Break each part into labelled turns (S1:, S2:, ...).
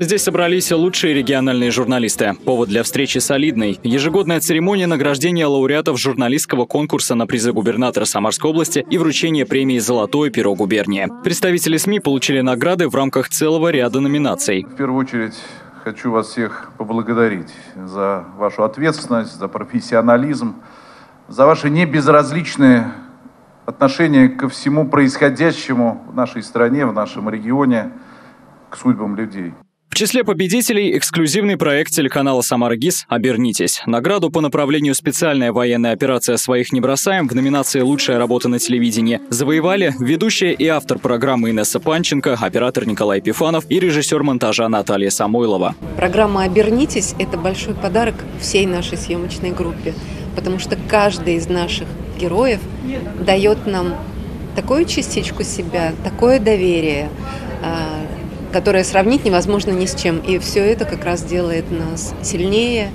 S1: Здесь собрались лучшие региональные журналисты. Повод для встречи солидный. Ежегодная церемония награждения лауреатов журналистского конкурса на призы губернатора Самарской области и вручение премии «Золотое перо губернии». Представители СМИ получили награды в рамках целого ряда номинаций.
S2: В первую очередь хочу вас всех поблагодарить за вашу ответственность, за профессионализм, за ваше небезразличное отношение ко всему происходящему в нашей стране, в нашем регионе, к судьбам людей.
S1: Числе победителей эксклюзивный проект телеканала «Самара ГИС» «Обернитесь». Награду по направлению «Специальная военная операция «Своих не бросаем» в номинации «Лучшая работа на телевидении» завоевали ведущая и автор программы Инесса Панченко, оператор Николай Пифанов и режиссер монтажа Наталья Самойлова.
S3: Программа «Обернитесь» — это большой подарок всей нашей съемочной группе, потому что каждый из наших героев дает нам такую частичку себя, такое доверие, а, которое сравнить невозможно ни с чем. И все это как раз делает нас сильнее,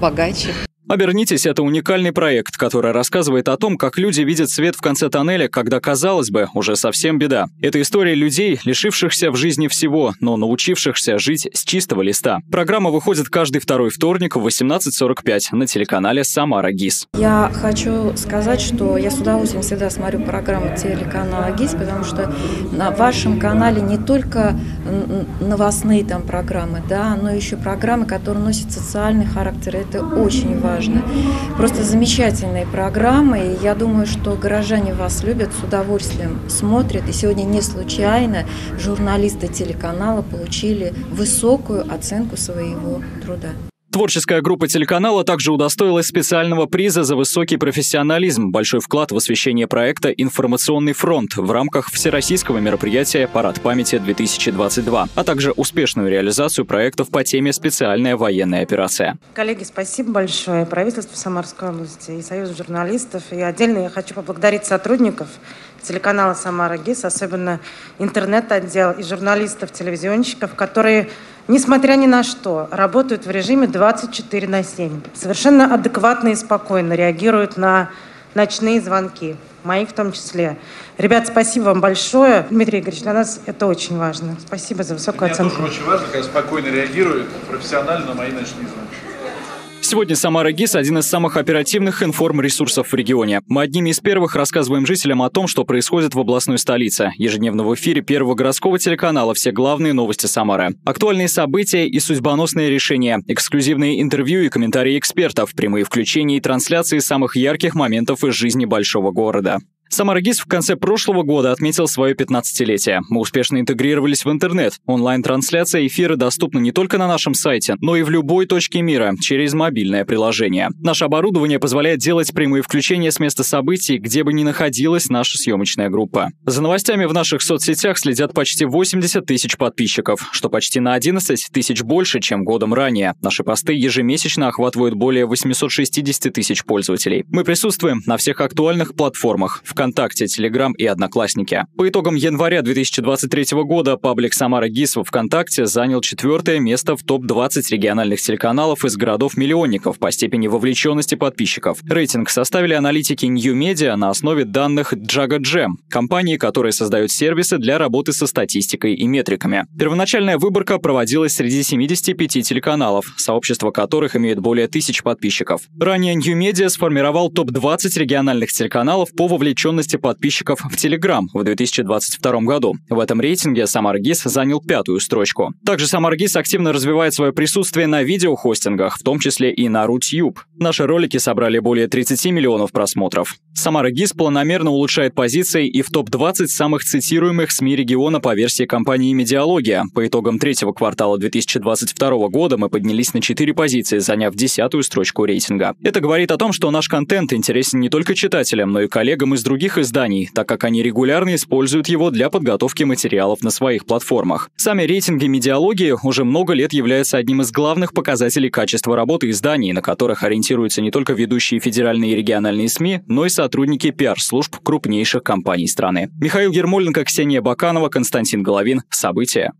S3: богаче.
S1: Обернитесь, это уникальный проект, который рассказывает о том, как люди видят свет в конце тоннеля, когда, казалось бы, уже совсем беда. Это история людей, лишившихся в жизни всего, но научившихся жить с чистого листа. Программа выходит каждый второй вторник в 18.45 на телеканале «Самара ГИС».
S4: Я хочу сказать, что я с удовольствием всегда смотрю программу телеканала ГИС, потому что на вашем канале не только новостные там программы, да, но еще программы, которые носят социальный характер. Это очень важно важно. Просто замечательные программы, и я думаю, что горожане вас любят, с удовольствием смотрят. И сегодня не случайно журналисты телеканала получили высокую оценку своего труда.
S1: Творческая группа телеканала также удостоилась специального приза за высокий профессионализм, большой вклад в освещение проекта «Информационный фронт» в рамках всероссийского мероприятия «Парад памяти-2022», а также успешную реализацию проектов по теме «Специальная военная операция».
S5: Коллеги, спасибо большое правительству Самарской области и Союзу журналистов. И отдельно я хочу поблагодарить сотрудников телеканала «Самара ГИС», особенно интернет-отдел и журналистов-телевизионщиков, которые несмотря ни на что, работают в режиме 24 на 7. Совершенно адекватно и спокойно реагируют на ночные звонки, мои в том числе. Ребят, спасибо вам большое. Дмитрий Игоревич, для нас это очень важно. Спасибо за высокую
S2: Для
S5: оценку.
S2: Мне тоже очень важно, когда спокойно реагируют, профессионально на мои ночные звонки.
S1: Сегодня Самара ГИС – один из самых оперативных информресурсов в регионе. Мы одними из первых рассказываем жителям о том, что происходит в областной столице. Ежедневно в эфире первого городского телеканала все главные новости Самары. Актуальные события и судьбоносные решения, эксклюзивные интервью и комментарии экспертов, прямые включения и трансляции самых ярких моментов из жизни большого города. Самаргиз в конце прошлого года отметил свое 15-летие. Мы успешно интегрировались в интернет. Онлайн-трансляция эфира доступна не только на нашем сайте, но и в любой точке мира через мобильное приложение. Наше оборудование позволяет делать прямые включения с места событий, где бы ни находилась наша съемочная группа. За новостями в наших соцсетях следят почти 80 тысяч подписчиков, что почти на 11 тысяч больше, чем годом ранее. Наши посты ежемесячно охватывают более 860 тысяч пользователей. Мы присутствуем на всех актуальных платформах – ВКонтакте, Телеграм и Одноклассники. По итогам января 2023 года паблик Самара ГИС в ВКонтакте занял четвертое место в топ-20 региональных телеканалов из городов-миллионников по степени вовлеченности подписчиков. Рейтинг составили аналитики New Media на основе данных Jaga Jam, компании, которая создает сервисы для работы со статистикой и метриками. Первоначальная выборка проводилась среди 75 телеканалов, сообщество которых имеет более тысяч подписчиков. Ранее New Media сформировал топ-20 региональных телеканалов по вовлеченности вовлеченности подписчиков в Telegram в 2022 году. В этом рейтинге Самаргиз занял пятую строчку. Также Самаргиз активно развивает свое присутствие на видеохостингах, в том числе и на Рутюб. Наши ролики собрали более 30 миллионов просмотров. Самаргиз планомерно улучшает позиции и в топ-20 самых цитируемых СМИ региона по версии компании «Медиалогия». По итогам третьего квартала 2022 года мы поднялись на 4 позиции, заняв десятую строчку рейтинга. Это говорит о том, что наш контент интересен не только читателям, но и коллегам из других других изданий, так как они регулярно используют его для подготовки материалов на своих платформах. Сами рейтинги медиалогии уже много лет являются одним из главных показателей качества работы изданий, на которых ориентируются не только ведущие федеральные и региональные СМИ, но и сотрудники пиар-служб крупнейших компаний страны. Михаил Ермоленко, Ксения Баканова, Константин Головин. События.